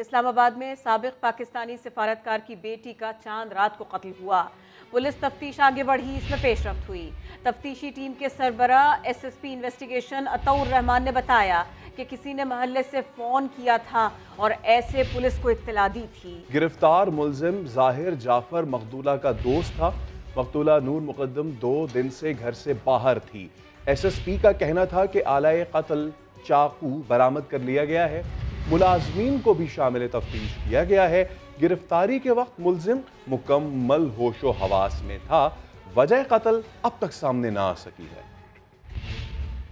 इस्लामाबाद में सबक पाकिस्तानी सिफारतकार की बेटी का चाँद रात को कत्ल हुआ। पुलिस तफ्तीश आगे बढ़ी, इसमें पेशरफ हुई। तफ्तीशी टीम के सरबरा एसएसपी इन्वेस्टिगेशन अतौर रहमान ने बताया कि किसी ने महल्ले से फ़ोन किया था और ऐसे पुलिस को इत्तला दी थी। गिरफ़्तार मुलजिम ज़ाहिर जाफ़र मकदूला का दोस्त था। मकदूला नूर मुकदम दो दिन से घर से बाहर थी। एसएसपी का कहना था कि आलाए कत्ल चाकू बरामद कर लिया गया है। मुलाजमीन को भी शामिल तफ्तीश किया गया है। गिरफ्तारी के वक्त मुलजिम मुकम्मल होशो हवास में था। वजह कत्ल अब तक सामने ना आ सकी है।